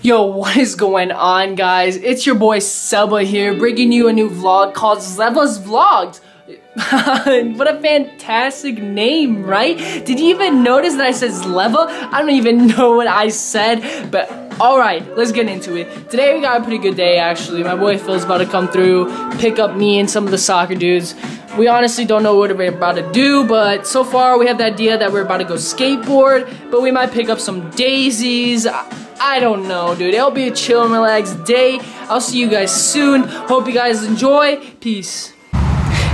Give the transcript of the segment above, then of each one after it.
Yo, what is going on, guys? It's your boy Seba here, bringing you a new vlog called Seba's Vlogs. what a fantastic name, right? Did you even notice that I said Sleva? I don't even know what I said, but alright, let's get into it. Today we got a pretty good day, actually. My boy Phil's about to come through, pick up me and some of the soccer dudes. We honestly don't know what we're about to do, but so far we have the idea that we're about to go skateboard, but we might pick up some daisies. I don't know, dude. It'll be a chill and relaxed day. I'll see you guys soon. Hope you guys enjoy. Peace.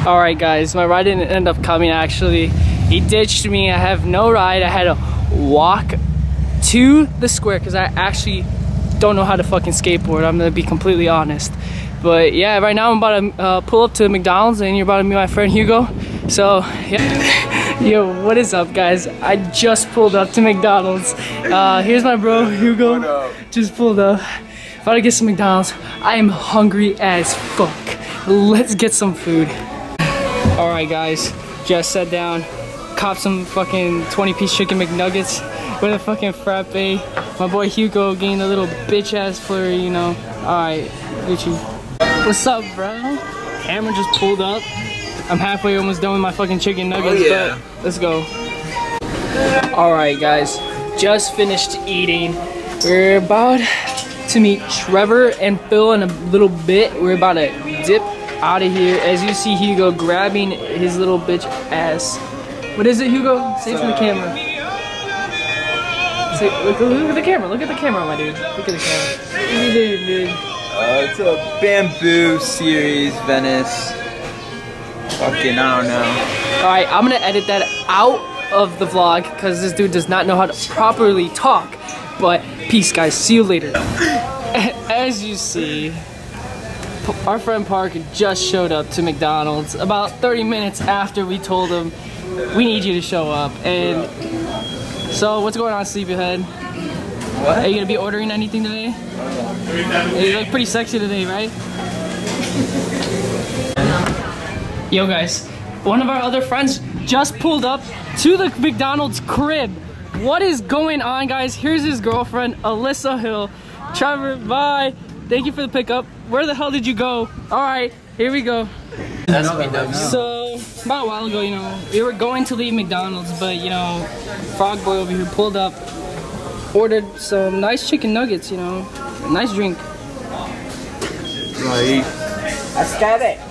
Alright guys, my ride didn't end up coming actually. He ditched me. I have no ride. I had to walk to the square because I actually don't know how to fucking skateboard. I'm gonna be completely honest. But yeah, right now I'm about to uh, pull up to McDonald's and you're about to meet my friend Hugo. So yeah, yo, what is up guys? I just pulled up to McDonald's. Uh, here's my bro Hugo, just pulled up. About to get some McDonald's. I am hungry as fuck. Let's get some food. All right guys, just sat down, cop some fucking 20 piece chicken McNuggets with a fucking frappe. My boy Hugo getting a little bitch ass flurry, you know. All right, Gucci. What's up, bro? Cameron just pulled up. I'm halfway almost done with my fucking chicken nuggets, oh, yeah. but let's go. All right, guys, just finished eating. We're about to meet Trevor and Phil in a little bit. We're about to dip out of here. As you see Hugo grabbing his little bitch ass. What is it, Hugo? Say it to the camera. Say, look, look, at the camera. Look at the camera, my dude. Look at the camera. What are you doing, dude? Uh, it's a bamboo series, Venice. Fucking, I don't know. Alright, I'm gonna edit that out of the vlog because this dude does not know how to properly talk. But peace, guys. See you later. As you see, our friend Park just showed up to McDonald's about 30 minutes after we told him we need you to show up. And so, what's going on, Sleepyhead? What? Are you gonna be ordering anything today? You look pretty sexy today, right? Yo, guys, one of our other friends just pulled up to the McDonald's crib. What is going on, guys? Here's his girlfriend, Alyssa Hill. Trevor, bye. Thank you for the pickup. Where the hell did you go? All right, here we go. So, about a while ago, you know, we were going to leave McDonald's, but, you know, Frog Boy over here pulled up, ordered some nice chicken nuggets, you know, nice drink. Right. Let's get it.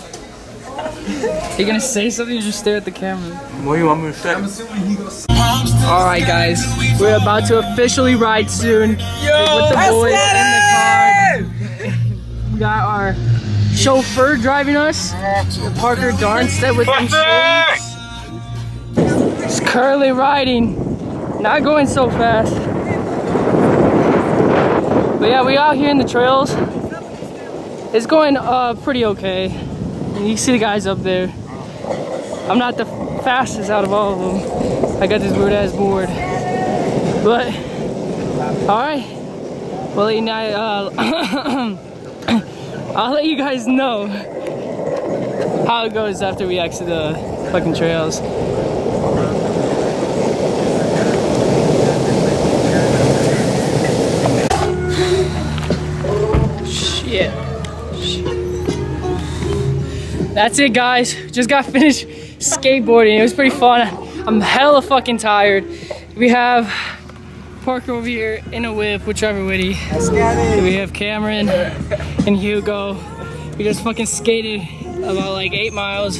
You gonna say something or just stare at the camera? What do you want me to say? Alright guys, we're about to officially ride soon with the boys in the car. We got our chauffeur driving us, Parker Darnstead with insurance. He's currently riding, not going so fast. But yeah, we out here in the trails. It's going uh, pretty okay. You see the guys up there. I'm not the fastest out of all of them. I got this weird ass board. But, alright. Well, you know, uh, I'll let you guys know how it goes after we exit the fucking trails. That's it, guys. Just got finished skateboarding. It was pretty fun. I'm hella fucking tired. We have Parker over here in a whip with Trevor Whitty. It. We have Cameron and Hugo. We just fucking skated about like eight miles.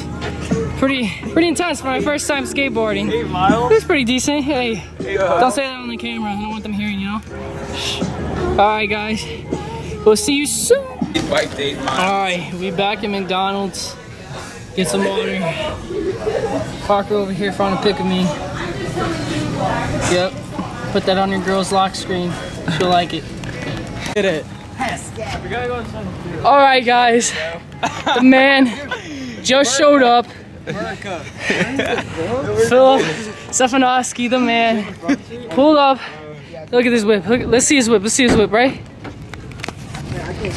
Pretty, pretty intense for my first time skateboarding. Eight It miles? was pretty decent. Hey, Yeah. don't say that on the camera. I don't want them hearing, you know? All right, guys. We'll see you soon. Bike date. All right, we back at McDonald's. Get some water. Parker over here trying to pick of me. Yep. Put that on your girl's lock screen. She'll like it. Hit it. All right, guys. The man just showed up. Philip Stefanowski, the man, pulled up. Look at this whip. Look, let's see his whip. Let's see his whip, right?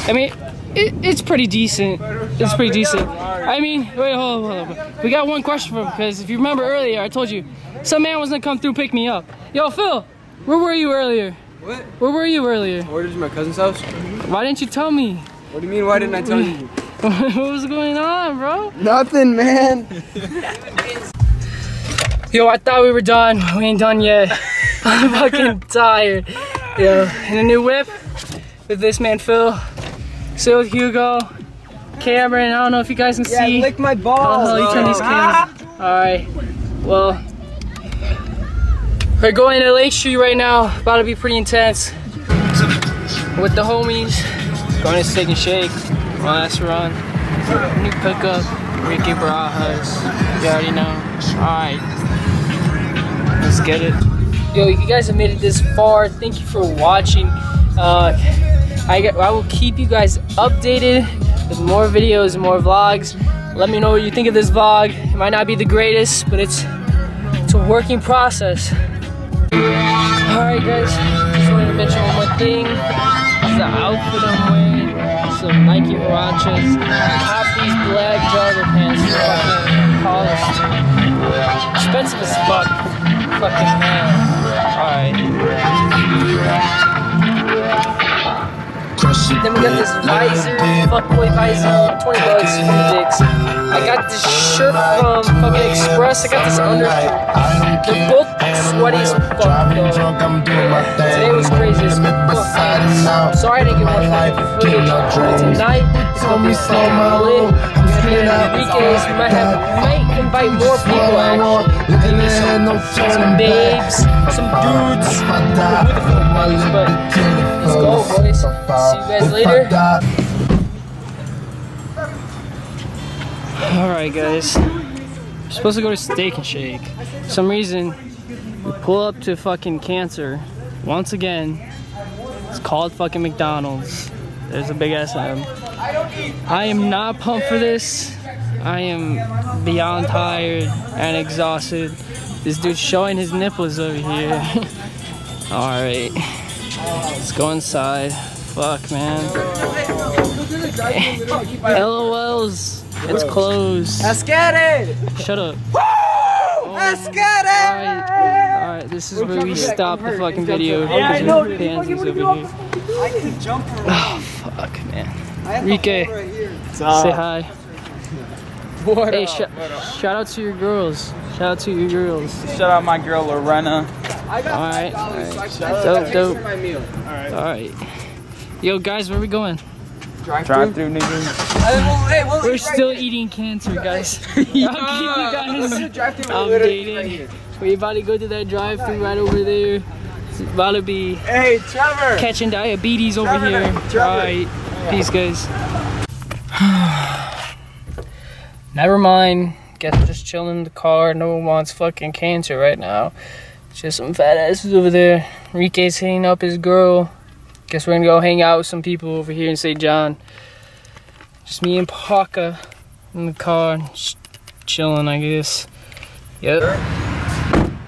I mean, it, it's pretty decent. It's pretty decent. I mean, wait, hold on, hold on. We got one question for him because if you remember earlier, I told you some man was gonna come through pick me up. Yo, Phil, where were you earlier? What? Where were you earlier? Ordered to my cousin's house? Why didn't you tell me? What do you mean, why didn't I tell you? what was going on, bro? Nothing, man. Yo, I thought we were done. We ain't done yet. I'm fucking tired. Yo, in a new whip with this man Phil. Still with Hugo. Cameron, I don't know if you guys can Yeah, see. lick my balls. hell you turn these cans? Alright. Well, we're going to Lake Street right now. About to be pretty intense. With the homies. Going to Steak and Shake. Last run. New pickup. Ricky Barajas. You already know. Alright. Let's get it. Yo, you guys have made it this far. Thank you for watching. Uh, I, get- I will keep you guys updated with more videos more vlogs. Let me know what you think of this vlog. It might not be the greatest, but it's it's a working process. Alright guys, just wanted to mention one more thing. The outfit I'm wearing, some Nike Huaraches. Half these black jogger pants fuckboy visor, 20 bucks, 20 dicks. I got this shirt from fucking Express. I got this undershirt. They're both sweaty as fuck. Today was crazy as fuck. Sorry I didn't get more fucking footage. But tonight it's gonna be fucking lit. We might have, might invite more people actually. Maybe some, some babes, some dudes. Who the fuck knows? But let's go, boys. See you guys later. Alright guys, we're supposed to go to Steak and Shake. For some reason, we pull up to fucking Cancer. Once again, it's called fucking McDonald's. There's a big ass M. I am not pumped for this. I am beyond tired and exhausted. This dude's showing his nipples over here. Alright, let's go inside. Fuck, man. LOLs. It's closed. Let's get it. Shut up. Let's oh. get it. Alright, alright, this is where we stop the fucking video. Yeah, I know, dude. Pansies over here. I can jump for Oh, fuck, man. I Rike. right. Say hi. What Hey, up? sh- shout out to your girls. Shout out to your girls. Shout out my girl Lorena. I got Alright, $5, so I Dope, dope. for my meal. Alright. Yo, guys, where we going? Drive through nigga. Oh, hey, we'll We're eat right still eating cancer, guys. I'll keep you guys drive-through. I'm dating. right here. We about to go to that drive-through right over there. It's about to be Hey, Trevor. catching diabetes over here. Trevor. Alright, peace, guys. Never mind. Guess we're just chilling in the car. No one wants fucking cancer right now. It's just some fat asses over there. Enrique's hitting up his girl. Guess we're gonna go hang out with some people over here in St. John. Just me and Paca in the car, just chilling, I guess. Yep.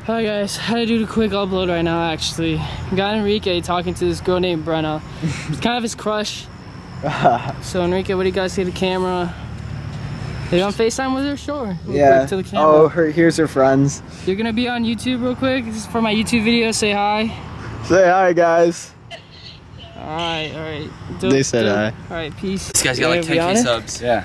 Hi guys, had to do the quick upload right now actually. Got Enrique talking to this girl named Brenna. It's kind of his crush. so Enrique, what do you guys see the camera? Are you on FaceTime with her? Sure. Real Yeah. To the camera. Oh, her, here's her friends. You're gonna be on YouTube real quick. This is for my YouTube video. Say hi. Say hi, guys. Alright, alright. They said hi. Alright, peace. This guy's got like Yeah, we 10k subs. Yeah.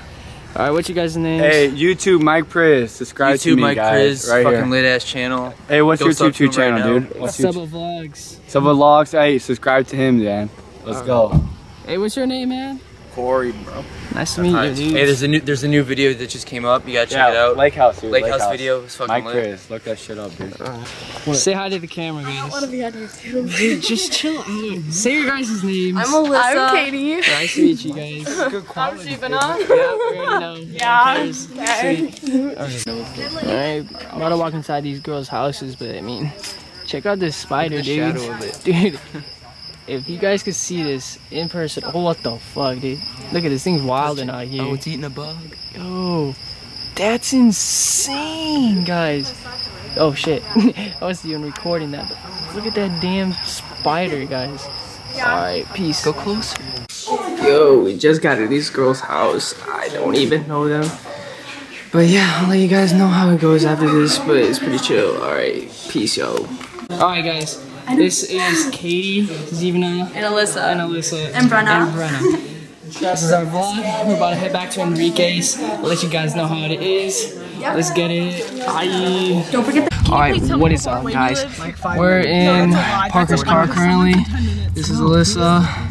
Alright, what's your guys' names? Hey, YouTube Mike Priz. Subscribe to YouTube me, Mike guys. Chris, right fucking here. lit ass channel. Hey, what's Go your YouTube him right channel, now. dude? What's your Sub Vlogs. Sub Vlogs? Hey, subscribe to him, man. Let's go. Hey, what's your name, man? Corey, bro. Nice to meet you, dude. Hey, there's a new there's a new video that just came up. You gotta check it out. Lake House, dude. Lake House video is fucking Mike lit. Priz. Look that shit up, dude. Say hi to the camera, guys. I want to be on YouTube. Dude, just chill. Say your guys' names. I'm Alyssa. I'm Katie. Nice to meet you guys. Good quality. I'm Shivana. Yeah, we already know. Yeah. Sweet. Alright, I'm about to walk inside these girls' houses, but I mean, check out this spider, dude. Dude, if you guys could see this in person, oh, what the fuck, dude? Look at this thing's wilding out here. Oh, it's eating a bug. Yo, that's insane, guys. Oh shit, I wasn't even recording that. But look at that damn spider, guys. Alright, peace. Go closer. Yo, we just got to this girl's house. I don't even know them. But yeah, I'll let you guys know how it goes after this, but it's pretty chill. Alright, peace, yo. Alright, guys. This is Katie, Zivana, And Alyssa. and Alyssa. And Brenna. And Brenna. This is our vlog. We're about to head back to Enrique's. I'll let you guys know how it is. Let's get it. Bye. Don't forget the Alright, what is up, guys? We're in Parker's car currently. This is Alyssa.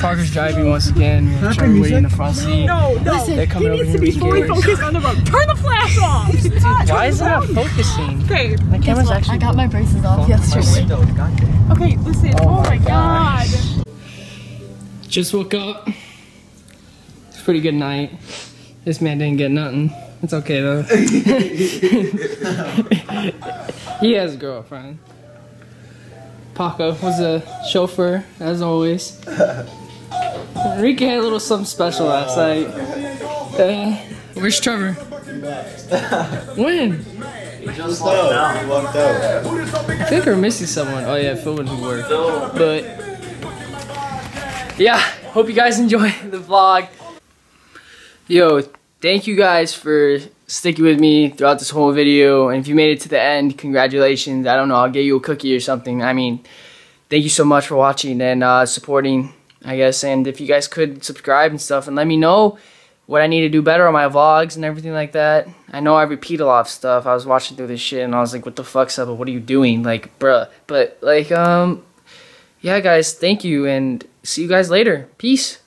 Parker's driving once again. We're trying to in the front seat. No, no. They're coming over here. Fully focused on the road. Turn the flash off. Why is it not focusing? Okay. My camera's actually. I got my braces off yesterday. Okay, listen. Oh, oh my god. Just woke up. It's a pretty good night. This man didn't get nothing. It's okay though. he has a girlfriend. Paco was a chauffeur, as always. Enrique had a little something special last night. Uh, where's Trevor? when? Just out. He walked out. I think we're missing someone. Oh yeah, Phil wouldn't work. But yeah, hope you guys enjoy the vlog. Yo, thank you guys for sticking with me throughout this whole video. And if you made it to the end, congratulations. I don't know, I'll get you a cookie or something. I mean, thank you so much for watching and uh, supporting, I guess. And if you guys could subscribe and stuff and let me know what I need to do better on my vlogs and everything like that. I know I repeat a lot of stuff. I was watching through this shit and I was like, what the fuck, Seba? What are you doing? Like, bruh. But, like, um, yeah, guys, thank you and see you guys later. Peace.